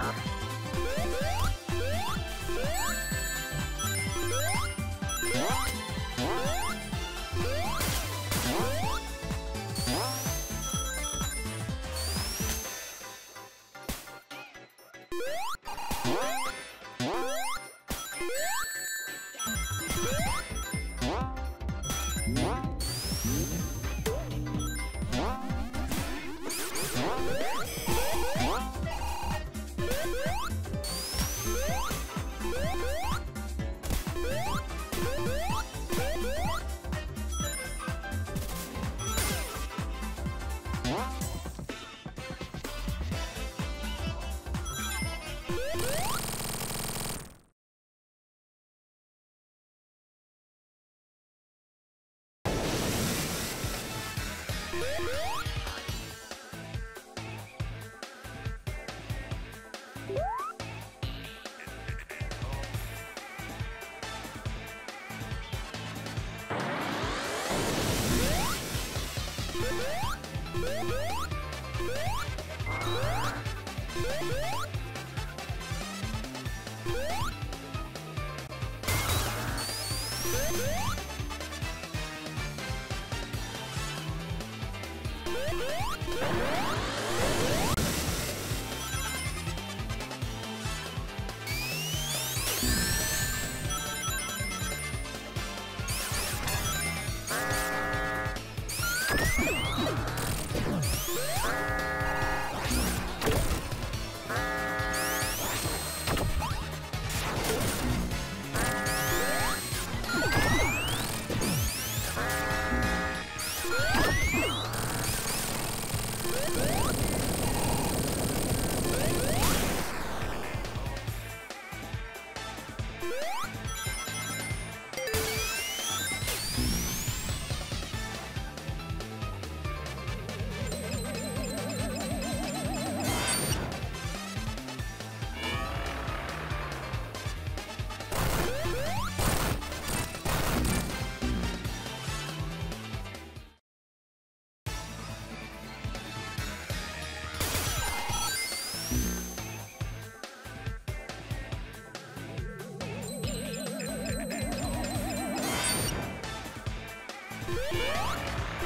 Huh? What? Woo! Yeah!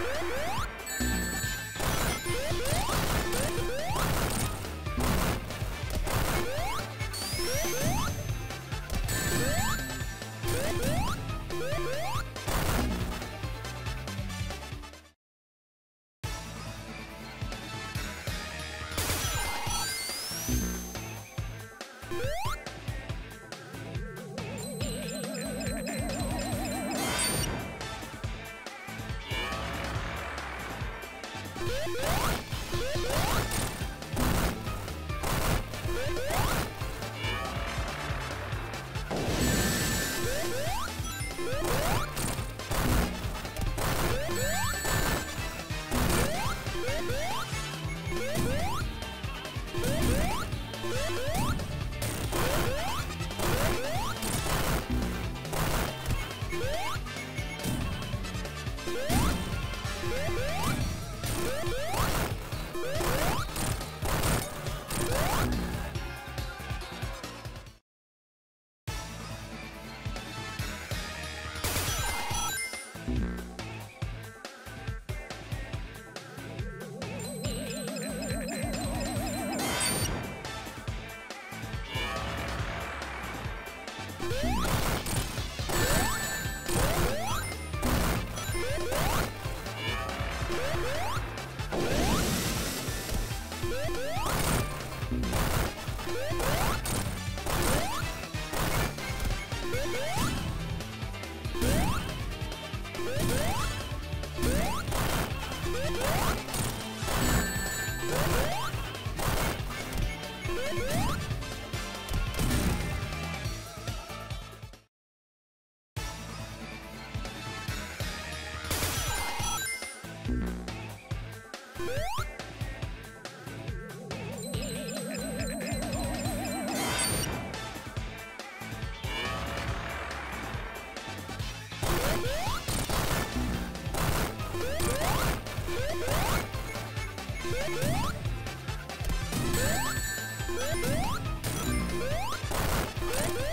you Woo! Thank Woo! You